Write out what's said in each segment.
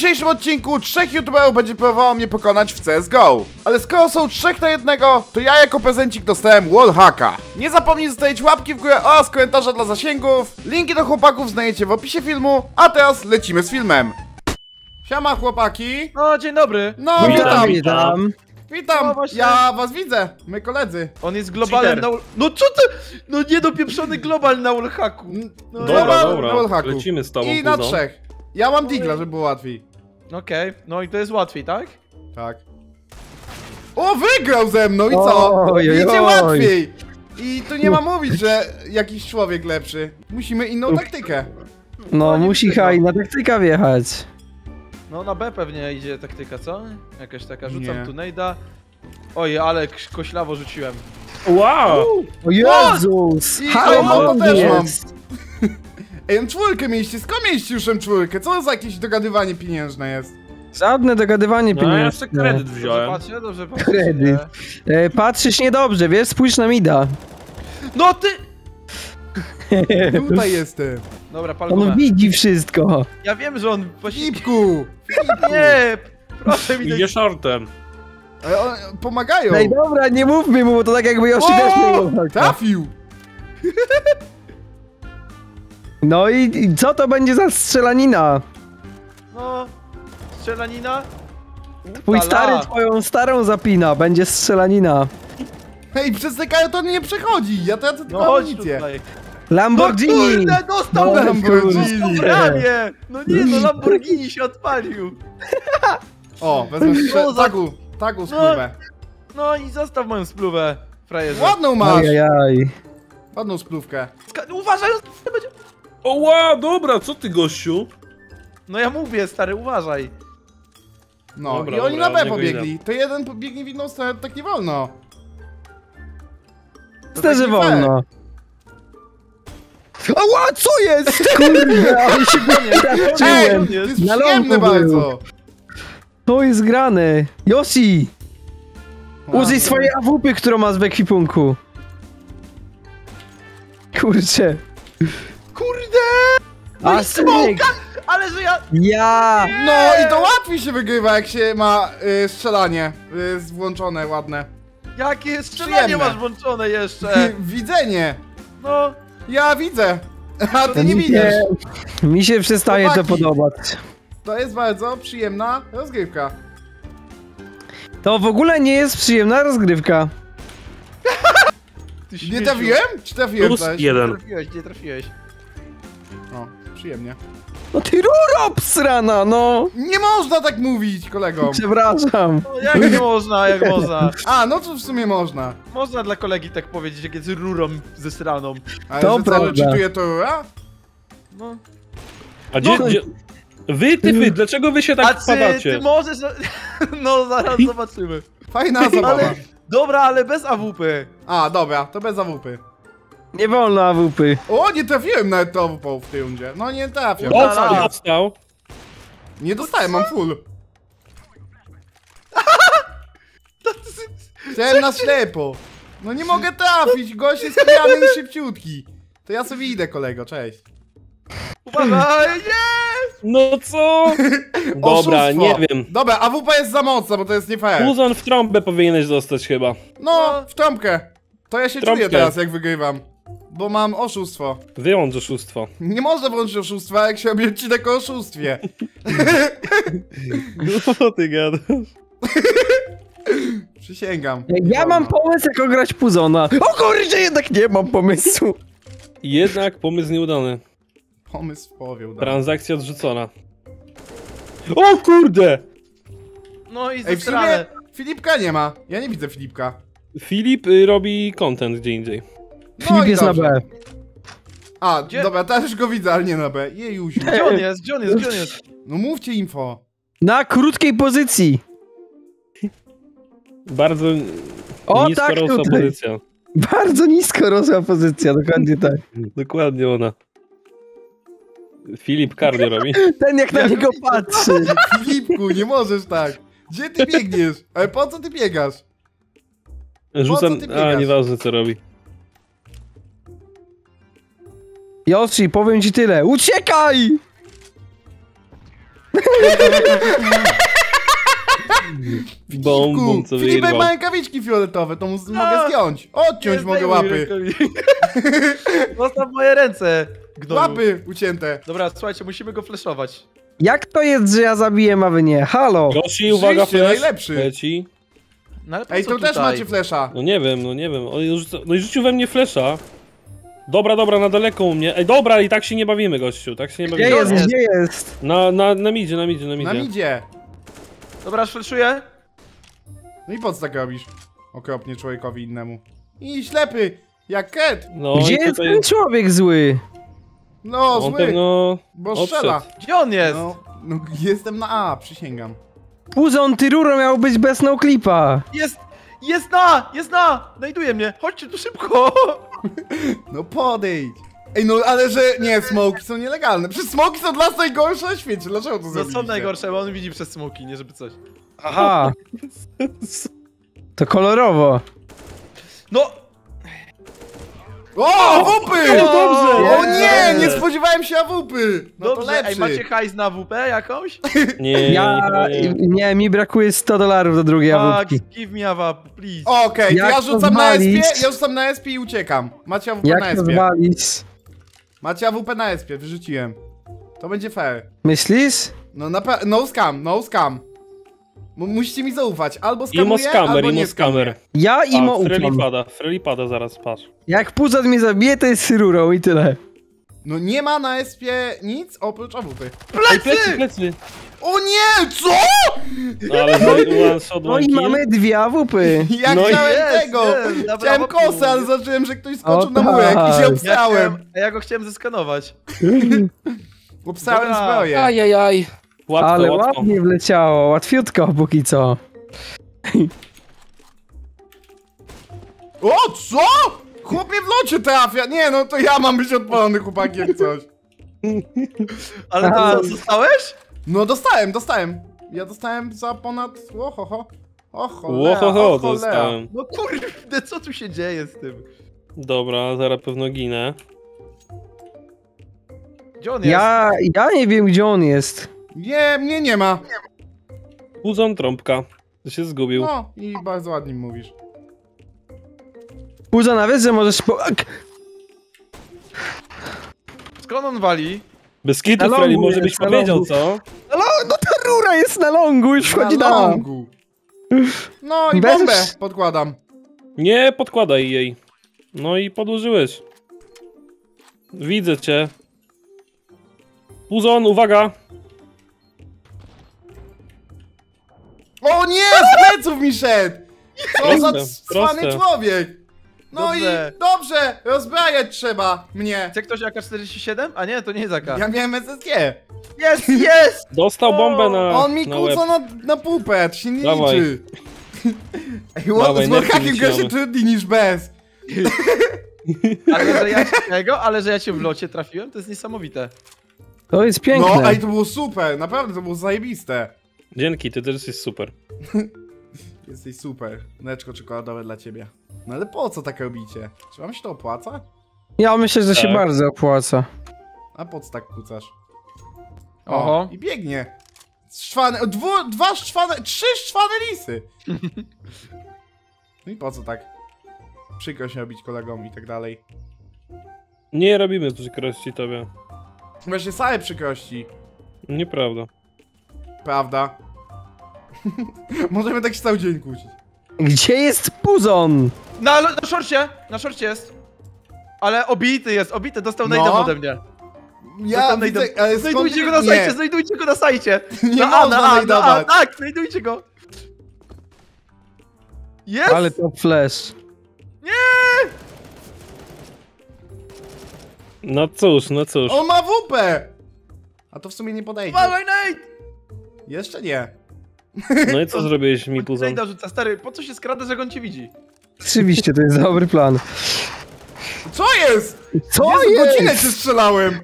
dzisiejszym odcinku trzech youtuberów będzie próbowało mnie pokonać w CSGO. Ale skoro są trzech na jednego, to ja jako prezencik dostałem wallhacka. Nie zapomnij zostawić łapki w górę oraz komentarza dla zasięgów. Linki do chłopaków znajdziecie w opisie filmu, a teraz lecimy z filmem. Siema chłopaki. No, dzień dobry. No, Witam, witam. witam. No. Ja was widzę, my koledzy. On jest globalem Cheater. na ul... No co ty? No niedopieprzony global na ulhaku. No, Dobra, dobra, wallhacku. lecimy z tobą, I na trzech. Ja mam digla, żeby było łatwiej. Okej, no i to jest łatwiej, tak? Tak. O, wygrał ze mną i co? Idzie oj. łatwiej. I tu nie ma mówić, że jakiś człowiek lepszy. Musimy inną taktykę. No, No, musi. Haj na taktyka wjechać. No na B pewnie idzie taktyka, co? Jakaś taka, rzucam tu nejda. Oj, ale koślawo rzuciłem. Wow! O Jezus! I Haj, to też mam. Ej, M4 mieliście, skąd mieliście już M4? Co za jakieś dogadywanie pieniężne jest? Żadne dogadywanie No ja pieniężne. jeszcze kredyt Dobrze wziąłem. patrzę, dobrze patrzę. Kredyt. nie? E, patrzysz niedobrze, wiesz? Spójrz na Mida. No ty! Tutaj jestem. Dobra, pal On widzi wszystko. Ja wiem, że on. Filipku! Nie! Proszę mi. Idzie shortem. Ale on- Pomagają. Ej, dobra, nie mówmy mu, bo to tak jakby Yoshi też O! miał. Trafił! No i, i co to będzie za strzelanina? No... Strzelanina? Twój stary twoją starą zapina, będzie strzelanina. Ej, przez te to nie przechodzi. Ja tracę No tylko amunicję. tutaj. Lamborghini! No kurde, dostał No, no, Lamborghini. Prawie! No nie, no Lamborghini się odpalił. O, wezmę No, strze- za- tagu, tagu spluwę. No i zostaw moją spluwę, frajerze. Ładną masz! Ajajaj. Ładną spluwkę. Uważaj, będzie... O wow, dobra, co ty gościu? No ja mówię, stary, uważaj. No, Dobra, i oni dobra, na B pobiegli. To jeden pobiegnie w inną stronę, tak nie wolno. To że tak nie wolno. Ała, co jest? Kurde, ale się Ej, wystraszyłem. to jest Na przyjemne bardzo. To jest grane. Yoshi, użyj swojej AWP, którą masz w ekwipunku. Kurczę. No A i smoka! Ale że ja... Ja! No i to łatwiej się wygrywa, jak się ma y, strzelanie y, włączone, ładne. Jakie strzelanie Przyjemne. masz włączone jeszcze? Widzenie. No, Ja widzę. A ty nie mi widzisz. się- Mi się przestaje to Chłopaki. podobać. To jest bardzo przyjemna rozgrywka. To w ogóle nie jest przyjemna rozgrywka. ty Nie śmieciu. trafiłem? Czy trafiłem Plus coś? Nie jeden. trafiłeś, nie trafiłeś. Przyjemnie. No ty ruro psrana, no! Nie można tak mówić, kolego. No Przepraszam. jak nie można, jak można? A, no to w sumie można. Można dla kolegi tak powiedzieć, jak jest rurą ze straną. Ale To że prawda. czytuje to rura? No. A gdzie, No. gdzie... Wy, ty, wy, dlaczego wy się A tak ty, wpadacie? ty możesz... No zaraz zobaczymy. Fajna zabawa. Ale... Dobra, ale bez AWP. A, dobra, to bez awupy. Nie wolno AWP. O, nie trafiłem nawet to awupą w tej rundzie. No nie Dobra. co dostał? Nie dostałem, mam full. Chciałem na ślepo. No nie mogę trafić, gość jest pijany i szybciutki. To ja sobie idę, kolego, cześć. Uważaj, nie! No co? Dobra, Oszustwo. nie wiem. Dobra, AWP jest za mocna, bo to jest nie fair. Puzon w trąbę powinieneś dostać chyba. No, w trąbkę. To ja się Trąbkę. czuję teraz, jak wygrywam. Bo mam oszustwo. Wyłącz oszustwo. Nie można włączyć oszustwa, jak się robi odcinek o oszustwie. No ty gadasz. Przysięgam. Ja mam pomysł, jak ograć Puzona. O kurde, jednak nie mam pomysłu. Jednak pomysł nieudany. Pomysł w połowie udany. Transakcja odrzucona. O kurde! No i Ej, w sumie strony. Filipka nie ma. Ja nie widzę Filipka. Filip y, robi content gdzie indziej. No Filip i jest na. B. A, Gdzie? dobra, też go widzę, ale nie na B. Jejusiu. Gdzie on jest? Gdzie on jest? Gdzie on jest? No mówcie info. Na krótkiej pozycji. Bardzo O, nisko tak, rosła tutaj. pozycja. Bardzo nisko rosła pozycja, dokładnie tak. Dokładnie ona. Filip cardio robi. Ten jak na niego patrzy. Filipku, nie możesz tak. Gdzie ty biegniesz? Ale po co ty biegasz? Rzucam... ty A, biegasz? nieważne co robi. Yoshi, powiem ci tyle. Uciekaj! Bom, bom, co Filipek ma rękawiczki fioletowe, to mu z- mogę zdjąć. Odciąć mogę łapy. Zostaw moje ręce, gnoju. Łapy ucięte. Dobra, słuchajcie, musimy go flashować. Jak to jest, że ja zabiję, a wy nie? Halo! Gości, uwaga, Oczywiście, flash. najlepszy. Leci. No ale po Ej, co tu też tutaj? macie flesza. No nie wiem, no nie wiem. On już, no i rzucił we mnie flesza. Dobra, dobra, na daleko u mnie. Ej, dobra, i tak się nie bawimy, gościu, tak się nie Gdzie bawimy. jest, jest? gdzie jest? Na, na, na midzie, na midzie, na midzie. Nam idzie. Dobra, flashuję. No i po co tak robisz? Okropnie człowiekowi innemu. I ślepy, jak Ket. No Gdzie jest tutaj... ten człowiek zły? No, On zły, pewno... bo odszedł. strzela. Gdzie on jest? No, no, jestem na A, przysięgam. Puzon, ty ruro miał być bez no clipa. Jest! Jest na! Jest na! Znajduje mnie! Chodźcie tu szybko! No podejdź. Ej, no ale że nie, smoki są nielegalne. Przecież smoki są dla nas najgorsze na świecie. Dlaczego to No zrobiliście? są najgorsze, bo on widzi przez smoki, nie żeby coś. Aha. To kolorowo. No! O, AWP! O, dobrze! O nie, nie spodziewałem się AWP! No to Dobrze, lepszy. ej, macie hajs na WP jakąś? Nie, Ja, nie, nie. nie, mi brakuje 100 dolarów do drugiej Max, awupki. give me a please. Okej, to Jak ja to rzucam na SP, zwalić? ja rzucam na SP i uciekam. Macie AWP na Jak to SP. zwalić? Macie AWP na SP, wyrzuciłem. To będzie fair. Myślisz? No na pe- no scam, no scam. M musicie mi zaufać, albo Imo skamuję, skamer, albo nie imo skamer. skamuję. Ja i mo A, Freli ufam. pada, Freli pada zaraz, patrz. Jak Puzon mnie zabije, to jest rurą i tyle. No nie ma na SP nic oprócz AWP. Ej, plecy, plecy! O nie, co? No, ale za- one shot, No i mamy dwie awupy. Ja No chciałem jest, tego! jest, chciałem kosę, ale zobaczyłem, że ktoś skoczył O na murek i się tak. Ja, obstałem. chciałem, ja go chciałem zeskanować. Obstałem zbroję. Ajajaj. Łatwo, Ale łatwo. ładnie wleciało, łatwiutko póki co. O, co? Chłop mnie w locie trafia. Nie, no to ja mam być odpalony, chłopaki, jak coś. Ale to co, zostałeś? No dostałem, dostałem. Ja dostałem za ponad... Ohoho. O cholera, Łohoho, o cholera. dostałem. No kurde, co tu się dzieje z tym? Dobra, zaraz pewno ginę. Gdzie on jest? Ja, ja nie wiem gdzie on jest. Nie, mnie nie ma. Puzon trąbka. To się zgubił. No i bardzo ładnie mówisz. Puzon, a wiesz, że możesz po... Skąd on wali? Bez kitu, Na Freli, longu może byś jest, na powiedział, longu. co? No, no ta rura jest na longu, już wchodzi na na... longu. No i Bez- bombę podkładam. Nie podkładaj jej. No i podłożyłeś. Widzę cię. Puzon, uwaga! O nie, z pleców mi szedł! Co za cwany człowiek! No Dobrze. i dobrze, rozbrajać trzeba mnie. Chce ktoś AK-47? A nie, to nie jest AK. Ja miałem SSG. Jest, jest! Dostał bombę na, On mi na kłóca na, na pupę, to się nie Dawaj. liczy. Ej, Dawaj, z nerki Morhakiem gra się trudniej niż bez. Ale że ja cię tego, ale że ja cię w locie trafiłem, to jest niesamowite. To jest piękne. No, ej, to było super, naprawdę to było zajebiste. Dzięki, ty też jesteś super. Jesteś super. Neczko czekoladowe dla ciebie. No ale po co tak robicie? Czy wam się to opłaca? Ja myślę, że się Tak. bardzo opłaca. A po co tak kłócasz? Oho. I biegnie. Szczwane, dwu, dwa szczwane, trzy szczwane lisy. No i po co tak? Przykro się robić kolegom i tak dalej. Nie robimy przykrości tobie. Właśnie same przykrości, Nieprawda. Prawda? Możemy tak się cały dzień kłócić. Gdzie jest Puzon? Na, na szorcie! Na szorcie jest. Ale obity jest, obity, dostał No. no. ode mnie. Ja widzę, ale skąd... Znajdujcie go na nie, sajcie, znajdujcie go na sajcie! Nie na A, można na A, na A, znajdować. tak, znajdujcie go! Jest! Ale to flash. No cóż, no cóż. On ma WP! A to w sumie nie podejdzie. Walaj Nate! Jeszcze nie. No i co zrobiłeś mi, Puzon? Rzuca, stary, po co się skrada, że on cię widzi? Rzeczywiście, to jest dobry plan. Co jest? Co Jezu, godzinę jest? cię strzelałem!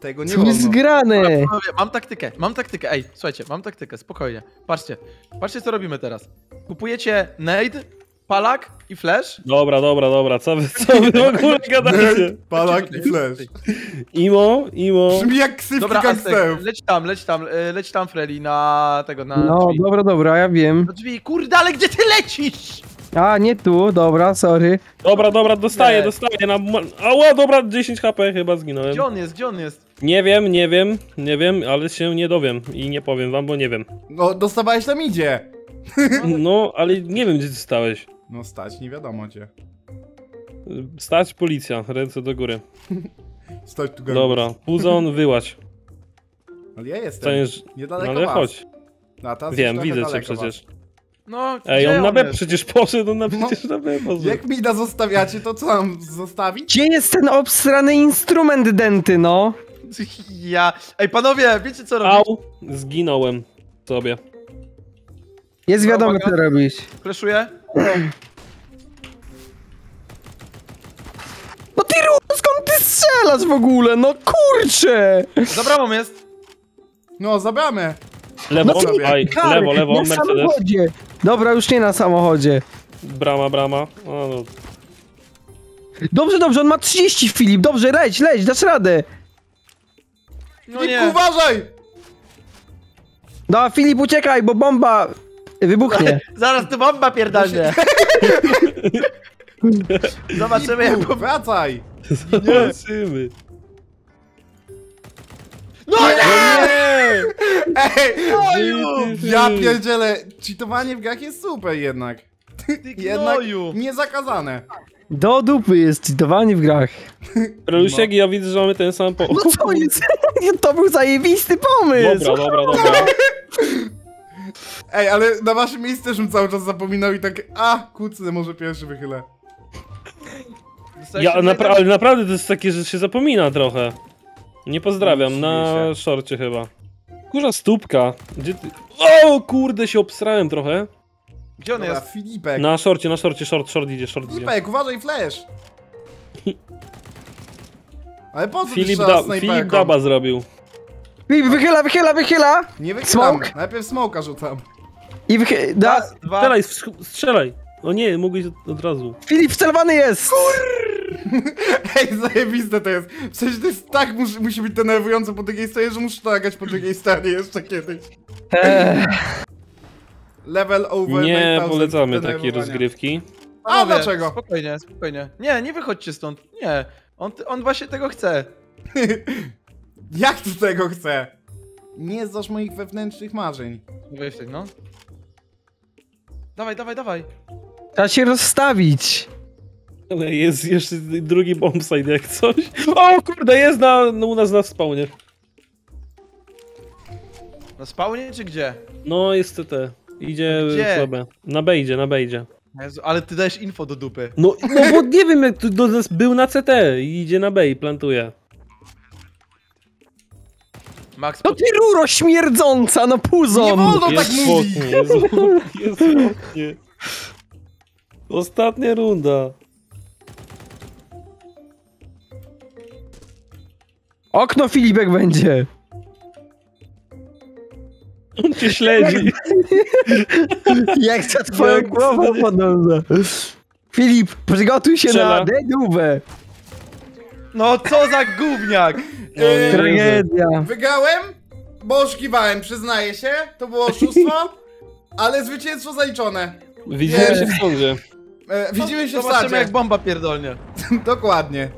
Tego nie Co jest wolno. grane? Panowie, Mam taktykę, mam taktykę, ej, słuchajcie, mam taktykę, spokojnie. Patrzcie, patrzcie co robimy teraz. Kupujecie nade palak i flash. Dobra, dobra, dobra, co wy, co wy w ogóle gadacie? Palak i flash. Imo, imo. Brzmi jak ksywki Dobra, Aztek, gangsterów. leć tam, leć tam, e, leć tam Freddy na tego, na No, drzwi. dobra, dobra, ja wiem. Na drzwi, kurde, ale gdzie ty lecisz? A, nie tu, dobra, sorry. Dobra, dobra, dostaję, Nie. dostaję na... Ała, dobra, 10 HP chyba zginąłem. Gdzie on jest, gdzie on jest? Nie wiem, nie wiem, nie wiem, ale się nie dowiem i nie powiem wam, bo nie wiem. No, dostawałeś tam idzie. No, ale nie wiem, gdzie ty stałeś. No stać, nie wiadomo gdzie. Stać policja, ręce do góry. Stać tu gębą. Dobra, Puzon, wyłaź. Ale ja jestem. Staniesz... Niedaleko Ale was. chodź. A teraz Wiem, widzę cię przecież. No, Ej, gdzie on na B jest? przecież poszedł, on na No. przecież na B poszedł. Jak mi da zostawiacie, to co mam zostawić? Gdzie jest ten obsrany instrument denty, no? Ja... Ej, panowie, wiecie co robić? Au, zginąłem sobie. Jest wiadomo, co robisz. Flashuję? No ty Ru, skąd ty strzelasz w ogóle? No kurczę! Za bramą jest. No, zabramy. Lewo, No ty, aj, lewo, lewo, na Mercedes. samochodzie. Dobra, już nie na samochodzie. Brama, brama. O, no. Dobrze, dobrze, on ma 30, Filip, dobrze, leć, leć, dasz radę. No Filipku, nie. uważaj! No, Filip, uciekaj, bo bomba wybuchnie. Zaraz tu bomba pierdolnie. Zobaczymy jak... Filipku, wracaj! Zobaczymy. No nie! Nie! Ej! Ty, Ja pierdzielę, cheatowanie w grach jest super jednak. Jednak niezakazane. Do dupy jest cheatowanie w grach. Prelusiek, ja widzę, że mamy ten sam po... No co jest? To był zajebisty pomysł! Dobra, dobra, dobra. Ej, ale na waszym miejscu też bym cały czas zapominał i tak, a, kucnę, może pierwszy wychylę. Ja napra ale naprawdę to jest takie, że się zapomina trochę. Nie pozdrawiam, na szorcie chyba. Kurza stópka. Gdzie ty... O kurde, się obsrałem trochę. Gdzie on Dobra, jest? Filipek. Na szorcie, na szorcie, short, short idzie, short idzie. Filipek, uważaj, flash! Ale po co Filip, da snajperką? Filip Daba zrobił. Filip, wychyla, wychyla, wychyla! Nie wychylam, Smoke? najpierw smoka rzucam. I wychyla... Da... Raz, dwa... Strzelaj, strzelaj. O nie, mogłeś od, od razu. Filip wcelowany jest! Ej, zajebiste to jest. W sensie to jest tak, musi, musi być denerwujące po drugiej stronie, że muszę to nagrać po drugiej stronie jeszcze kiedyś. Eee, Level over Nie 9000 polecamy takiej rozgrywki. A Panowie, dlaczego? Spokojnie, spokojnie. Nie, nie wychodźcie stąd. Nie. On, on właśnie tego chce. Jak tu tego chcę? Nie znasz moich wewnętrznych marzeń. Weź tak, no. Dawaj, dawaj, dawaj. trzeba się rozstawić. Ale jest jeszcze drugi bombsite jak coś. O kurde, jest na, no, u nas na spawnie. Na spawnie czy gdzie? No jest TT. Idzie Gdzie? słabe. Na B idzie, na B idzie. Jezu, ale ty dajesz info do dupy. No, no bo nie wiem jak tu do nas był na CT i idzie na B i plantuje. Max, No ty ruro śmierdząca, no Nie puzon! wolno tak jest mówić! smutnie, jest jest. Ostatnia runda. Okno Filipek będzie. On cię śledzi. Jak za twoją głową podąża. Filip, przygotuj się Strzela. na dedówę. No co za gówniak! No, nie, Tragedia. Wygrałem, bo oszukiwałem, przyznaję się. To było oszustwo, ale zwycięstwo zaliczone. Widzimy się w sądzie. E, widzimy się w Zobaczymy sadzie. jak bomba pierdolnie. Dokładnie.